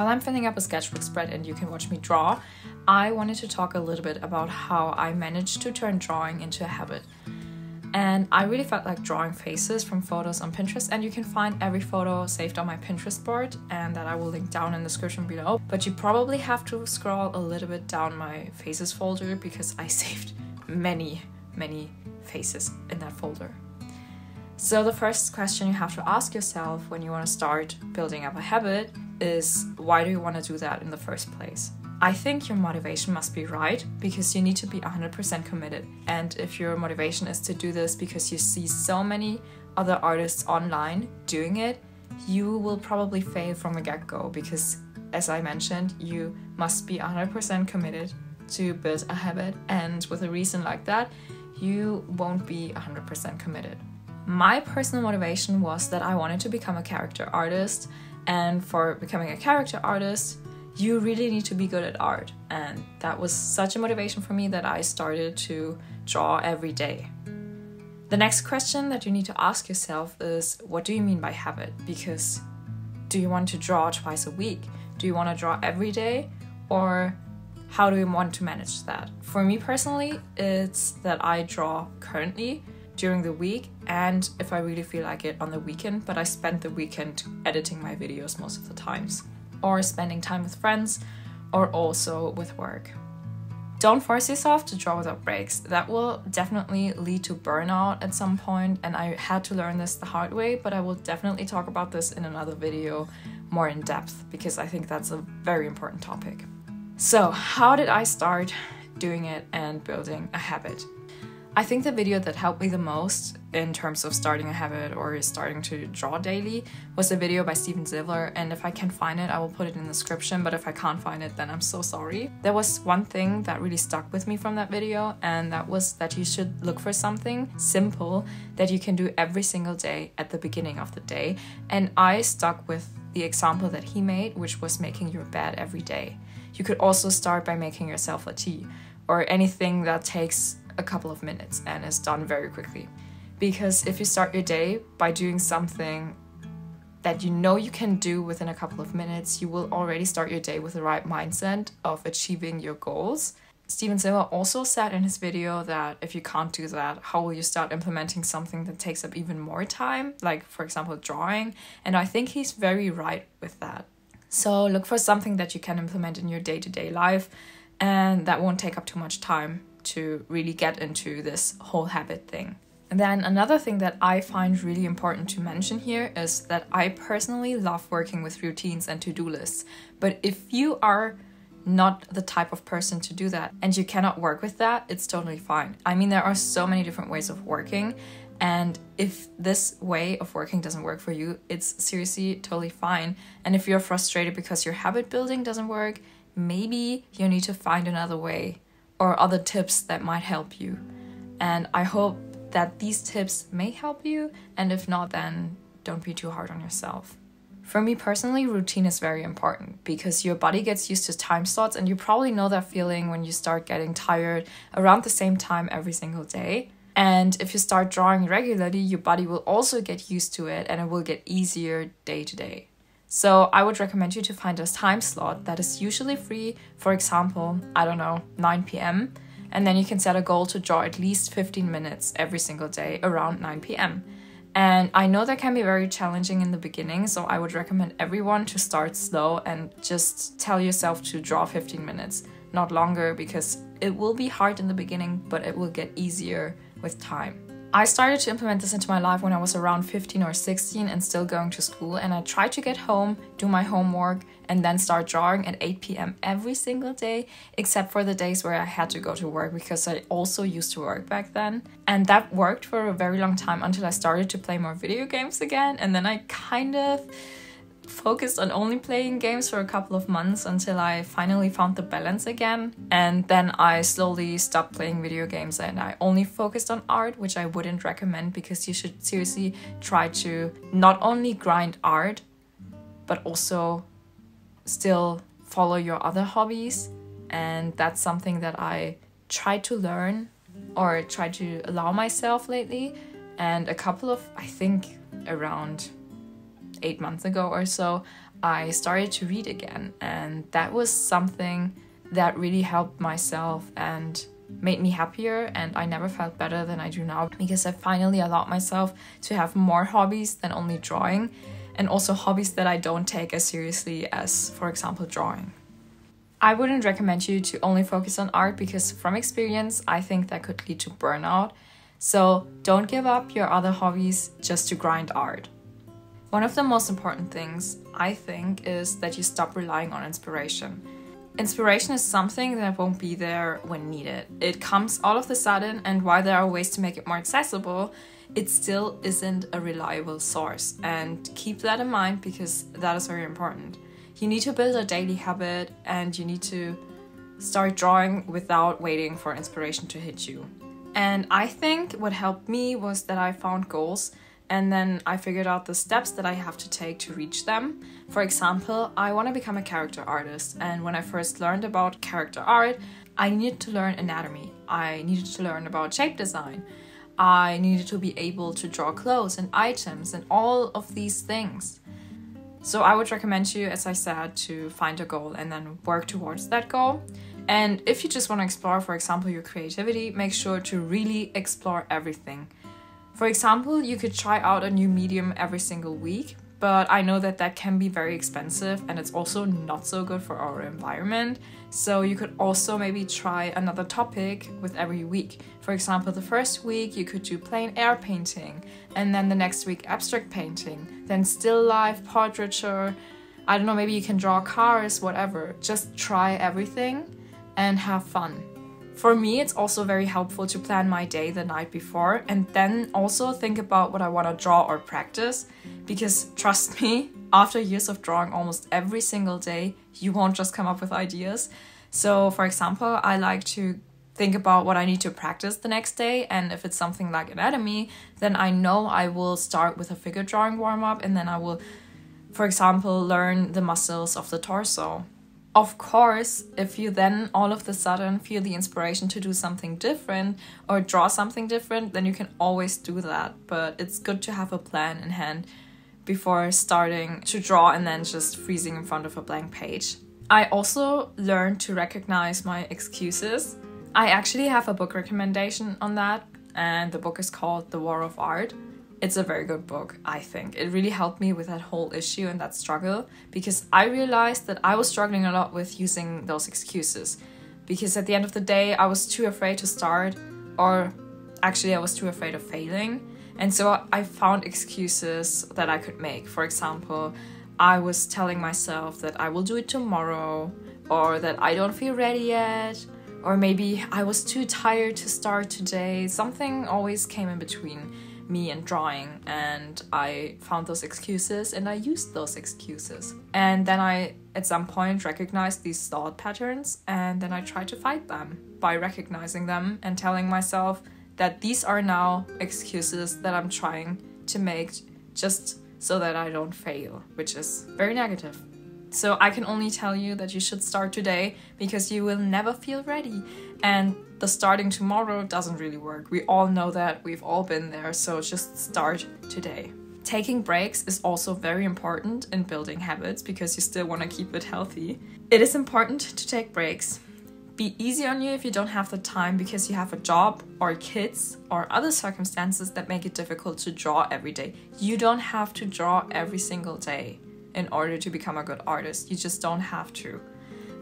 While I'm filling up a sketchbook spread and you can watch me draw, I wanted to talk a little bit about how I managed to turn drawing into a habit. And I really felt like drawing faces from photos on Pinterest, and you can find every photo saved on my Pinterest board, and that I will link down in the description below. But you probably have to scroll a little bit down my faces folder because I saved many, many faces in that folder. So, the first question you have to ask yourself when you want to start building up a habit is why do you want to do that in the first place? I think your motivation must be right because you need to be 100% committed. And if your motivation is to do this because you see so many other artists online doing it, you will probably fail from the get go because, as I mentioned, you must be 100% committed to build a habit. And with a reason like that, you won't be 100% committed. My personal motivation was that I wanted to become a character artist, and for becoming a character artist, you really need to be good at art. And that was such a motivation for me that I started to draw every day. The next question that you need to ask yourself is what do you mean by habit? Because do you want to draw twice a week? Do you want to draw every day? Or how do you want to manage that? For me personally, it's that I draw currently during the week and if I really feel like it on the weekend, but I spend the weekend editing my videos most of the times or spending time with friends, or also with work. Don't force yourself to draw without breaks. That will definitely lead to burnout at some point, and I had to learn this the hard way, but I will definitely talk about this in another video more in depth because I think that's a very important topic. So, how did I start doing it and building a habit? I think the video that helped me the most in terms of starting a habit or starting to draw daily was a video by Steven Zivler and if I can find it I will put it in the description but if I can't find it then I'm so sorry. There was one thing that really stuck with me from that video and that was that you should look for something simple that you can do every single day at the beginning of the day and I stuck with the example that he made which was making your bed every day. You could also start by making yourself a tea or anything that takes a couple of minutes and is done very quickly. Because if you start your day by doing something that you know you can do within a couple of minutes, you will already start your day with the right mindset of achieving your goals. Steven Zivler also said in his video that if you can't do that, how will you start implementing something that takes up even more time, like for example, drawing? And I think he's very right with that. So look for something that you can implement in your day to day life and that won't take up too much time to really get into this whole habit thing. And then another thing that I find really important to mention here is that I personally love working with routines and to do lists. But if you are not the type of person to do that and you cannot work with that, it's totally fine. I mean, there are so many different ways of working. And if this way of working doesn't work for you, it's seriously totally fine. And if you're frustrated because your habit building doesn't work, maybe you need to find another way or other tips that might help you. And I hope that these tips may help you, and if not, then don't be too hard on yourself. For me personally, routine is very important because your body gets used to time slots, and you probably know that feeling when you start getting tired around the same time every single day. And if you start drawing regularly, your body will also get used to it and it will get easier day to day. So I would recommend you to find a time slot that is usually free, for example, I don't know, 9 p.m. And then you can set a goal to draw at least 15 minutes every single day around 9 p.m. And I know that can be very challenging in the beginning, so I would recommend everyone to start slow and just tell yourself to draw 15 minutes, not longer, because it will be hard in the beginning, but it will get easier with time. I started to implement this into my life when I was around 15 or 16 and still going to school. And I tried to get home, do my homework, and then start drawing at 8 p.m. every single day, except for the days where I had to go to work because I also used to work back then. And that worked for a very long time until I started to play more video games again. And then I kind of focused on only playing games for a couple of months until I finally found the balance again. And then I slowly stopped playing video games and I only focused on art, which I wouldn't recommend because you should seriously try to not only grind art, but also still follow your other hobbies. And that's something that I try to learn or try to allow myself lately. And a couple of, I think, around eight months ago or so, I started to read again. And that was something that really helped myself and made me happier. And I never felt better than I do now because I finally allowed myself to have more hobbies than only drawing and also hobbies that I don't take as seriously as, for example, drawing. I wouldn't recommend you to only focus on art because, from experience, I think that could lead to burnout. So, don't give up your other hobbies just to grind art. One of the most important things, I think, is that you stop relying on inspiration. Inspiration is something that won't be there when needed. It comes all of the sudden, and while there are ways to make it more accessible, it still isn't a reliable source. And keep that in mind because that is very important you need to build a daily habit and you need to start drawing without waiting for inspiration to hit you. And I think what helped me was that I found goals and then I figured out the steps that I have to take to reach them. For example, I want to become a character artist, and when I first learned about character art, I needed to learn anatomy, I needed to learn about shape design, I needed to be able to draw clothes and items and all of these things. So I would recommend you, as I said, to find a goal and then work towards that goal. And if you just want to explore, for example, your creativity, make sure to really explore everything. For example, you could try out a new medium every single week, but I know that that can be very expensive and it's also not so good for our environment. So you could also maybe try another topic with every week. For example, the first week you could do plein air painting, and then the next week abstract painting, then still life, portraiture. I don't know, maybe you can draw cars, whatever. Just try everything and have fun. For me, it's also very helpful to plan my day the night before and then also think about what I want to draw or practice. Because trust me, after years of drawing almost every single day, you won't just come up with ideas. So, for example, I like to think about what I need to practice the next day. And if it's something like anatomy, then I know I will start with a figure drawing warm up and then I will, for example, learn the muscles of the torso of course, if you then all of the sudden feel the inspiration to do something different or draw something different, then you can always do that. But it's good to have a plan in hand before starting to draw and then just freezing in front of a blank page. I also learned to recognize my excuses. I actually have a book recommendation on that, and the book is called The War of Art it's a very good book, I think. It really helped me with that whole issue and that struggle because I realized that I was struggling a lot with using those excuses. Because at the end of the day, I was too afraid to start, or actually, I was too afraid of failing. And so I found excuses that I could make. For example, I was telling myself that I will do it tomorrow, or that I don't feel ready yet, or maybe I was too tired to start today. Something always came in between me and drawing and I found those excuses and I used those excuses. And then I at some point recognized these thought patterns and then I tried to fight them by recognizing them and telling myself that these are now excuses that I'm trying to make just so that I don't fail, which is very negative. So I can only tell you that you should start today because you will never feel ready. And the starting tomorrow doesn't really work. We all know that, we've all been there, so just start today. Taking breaks is also very important in building habits because you still want to keep it healthy. It is important to take breaks. Be easy on you if you don't have the time because you have a job or kids or other circumstances that make it difficult to draw every day. You don't have to draw every single day in order to become a good artist. You just don't have to.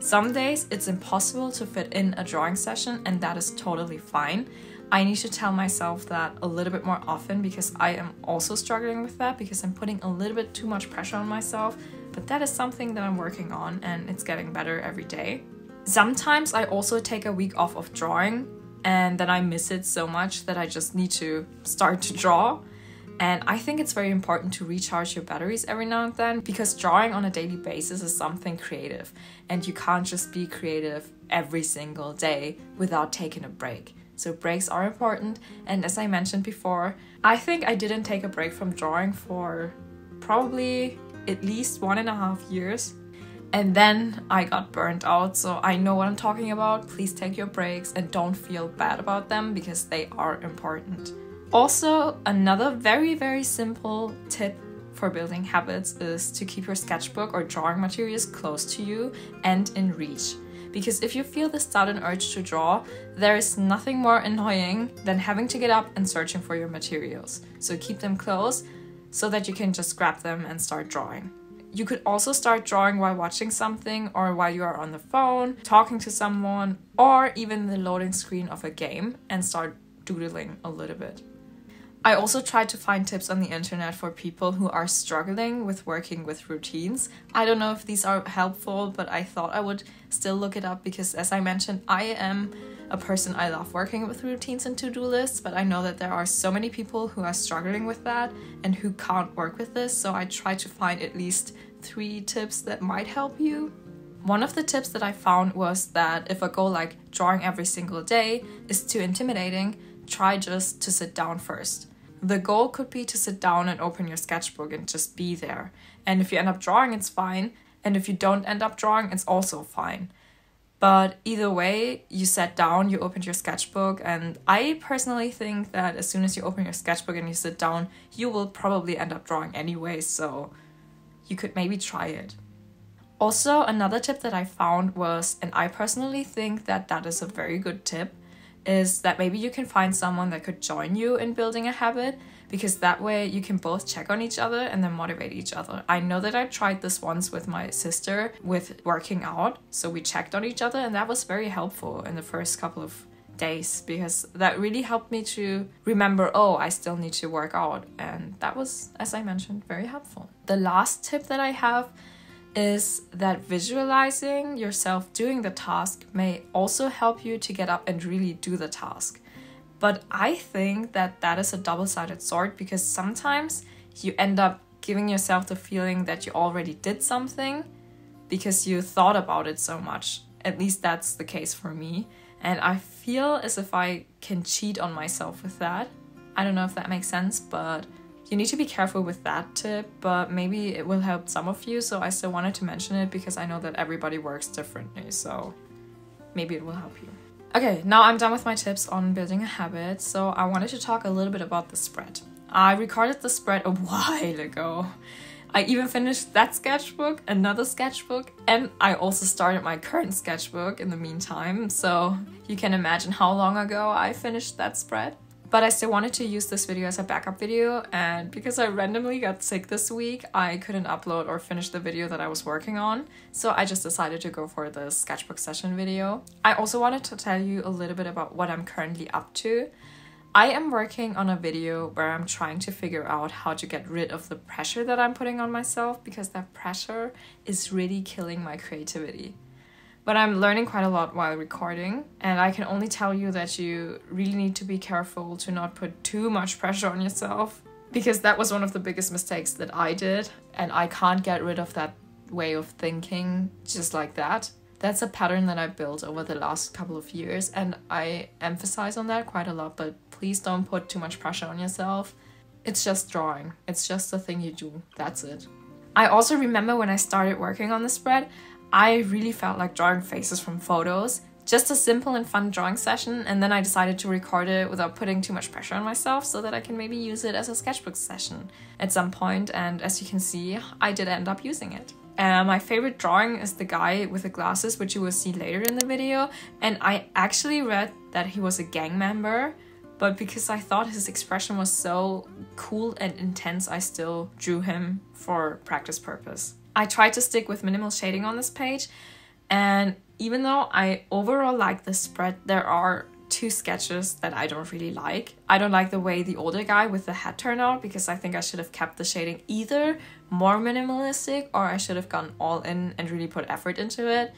Some days it's impossible to fit in a drawing session, and that is totally fine. I need to tell myself that a little bit more often because I am also struggling with that because I'm putting a little bit too much pressure on myself. But that is something that I'm working on and it's getting better every day. Sometimes I also take a week off of drawing and then I miss it so much that I just need to start to draw. And I think it's very important to recharge your batteries every now and then because drawing on a daily basis is something creative. And you can't just be creative every single day without taking a break. So, breaks are important. And as I mentioned before, I think I didn't take a break from drawing for probably at least one and a half years. And then I got burnt out, so I know what I'm talking about. Please take your breaks and don't feel bad about them because they are important. Also, another very, very simple tip for building habits is to keep your sketchbook or drawing materials close to you and in reach. Because if you feel the sudden urge to draw, there is nothing more annoying than having to get up and searching for your materials. So keep them close so that you can just grab them and start drawing. You could also start drawing while watching something or while you are on the phone, talking to someone, or even the loading screen of a game and start doodling a little bit. I also tried to find tips on the internet for people who are struggling with working with routines. I don't know if these are helpful, but I thought I would still look it up because, as I mentioned, I am a person I love working with routines and to do lists, but I know that there are so many people who are struggling with that and who can't work with this. So I tried to find at least three tips that might help you. One of the tips that I found was that if a goal like drawing every single day is too intimidating, try just to sit down first. The goal could be to sit down and open your sketchbook and just be there. And if you end up drawing, it's fine. And if you don't end up drawing, it's also fine. But either way, you sat down, you opened your sketchbook, and I personally think that as soon as you open your sketchbook and you sit down, you will probably end up drawing anyway, so you could maybe try it. Also, another tip that I found was, and I personally think that that is a very good tip, is that maybe you can find someone that could join you in building a habit because that way you can both check on each other and then motivate each other. I know that I tried this once with my sister with working out, so we checked on each other and that was very helpful in the first couple of days because that really helped me to remember oh I still need to work out and that was as I mentioned very helpful. The last tip that I have is that visualizing yourself doing the task may also help you to get up and really do the task. But I think that that is a double sided sword because sometimes you end up giving yourself the feeling that you already did something because you thought about it so much. At least that's the case for me. And I feel as if I can cheat on myself with that. I don't know if that makes sense, but you need to be careful with that tip, but maybe it will help some of you. So I still wanted to mention it because I know that everybody works differently. So maybe it will help you. Okay, now I'm done with my tips on building a habit. So I wanted to talk a little bit about the spread. I recorded the spread a while ago. I even finished that sketchbook, another sketchbook, and I also started my current sketchbook in the meantime. So you can imagine how long ago I finished that spread. But I still wanted to use this video as a backup video, and because I randomly got sick this week, I couldn't upload or finish the video that I was working on, so I just decided to go for the sketchbook session video. I also wanted to tell you a little bit about what I'm currently up to. I am working on a video where I'm trying to figure out how to get rid of the pressure that I'm putting on myself because that pressure is really killing my creativity. But I'm learning quite a lot while recording, and I can only tell you that you really need to be careful to not put too much pressure on yourself because that was one of the biggest mistakes that I did, and I can't get rid of that way of thinking just like that. That's a pattern that I built over the last couple of years, and I emphasize on that quite a lot. But please don't put too much pressure on yourself. It's just drawing, it's just a thing you do. That's it. I also remember when I started working on the spread, I really felt like drawing faces from photos. Just a simple and fun drawing session, and then I decided to record it without putting too much pressure on myself so that I can maybe use it as a sketchbook session at some point. And as you can see, I did end up using it. Uh, my favorite drawing is the guy with the glasses, which you will see later in the video. And I actually read that he was a gang member, but because I thought his expression was so cool and intense, I still drew him for practice purpose. I tried to stick with minimal shading on this page and even though I overall like the spread, there are two sketches that I don't really like. I don't like the way the older guy with the hat turned out because I think I should have kept the shading either more minimalistic or I should have gone all in and really put effort into it.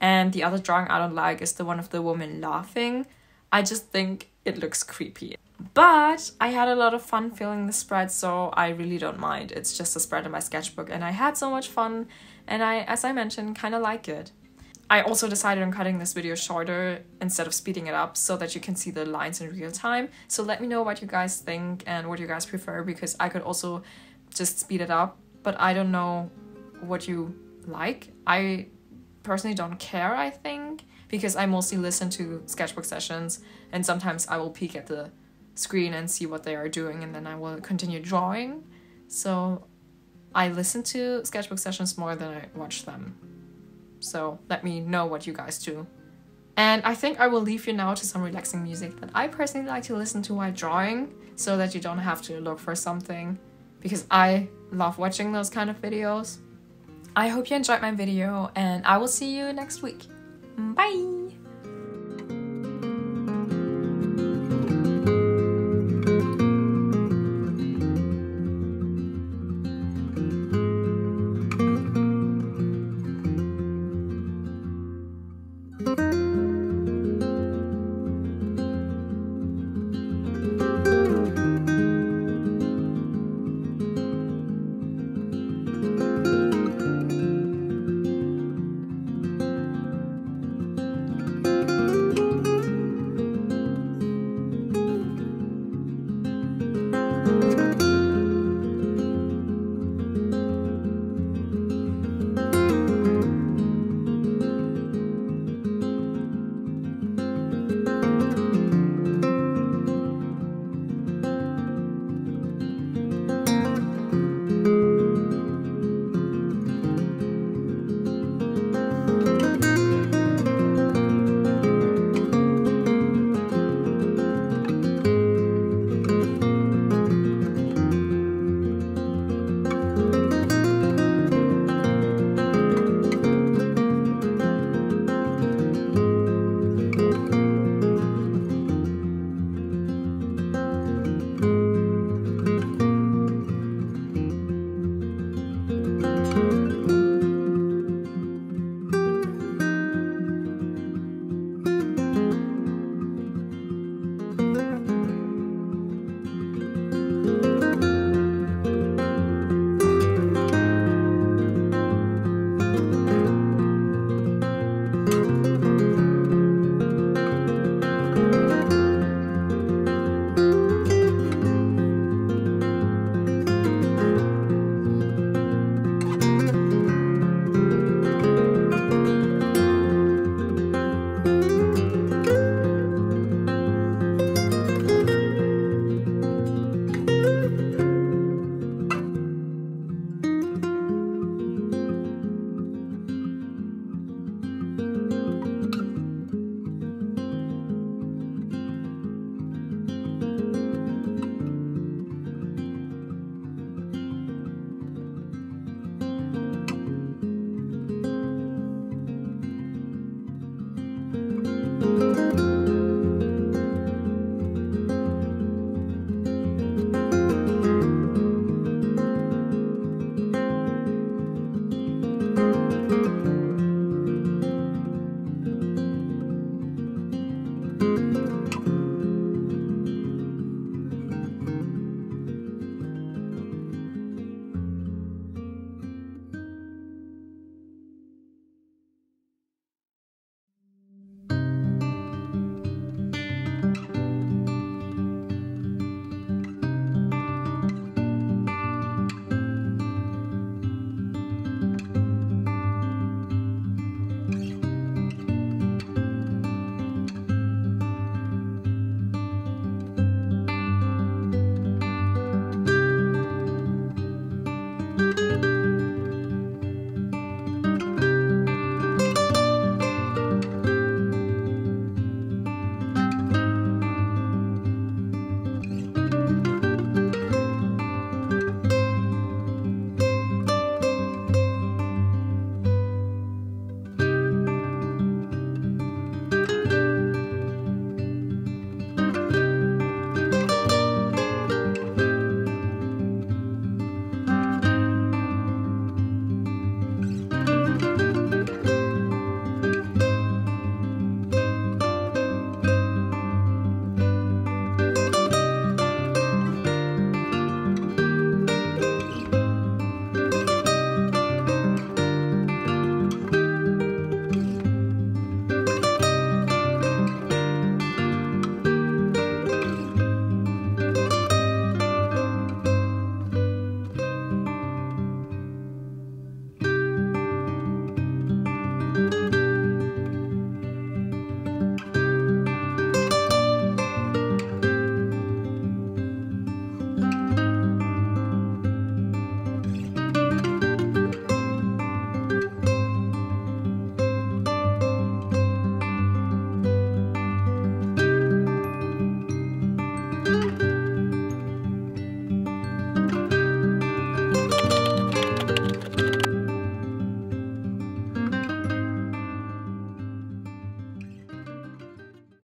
And the other drawing I don't like is the one of the woman laughing. I just think it looks creepy. But I had a lot of fun filling the spread, so I really don't mind. It's just a spread in my sketchbook, and I had so much fun, and I, as I mentioned, kind of like it. I also decided on cutting this video shorter instead of speeding it up so that you can see the lines in real time. So let me know what you guys think and what you guys prefer because I could also just speed it up, but I don't know what you like. I personally don't care, I think, because I mostly listen to sketchbook sessions and sometimes I will peek at the screen and see what they are doing and then I will continue drawing. So I listen to sketchbook sessions more than I watch them. So let me know what you guys do. And I think I will leave you now to some relaxing music that I personally like to listen to while drawing so that you don't have to look for something because I love watching those kind of videos. I hope you enjoyed my video and I will see you next week. Bye!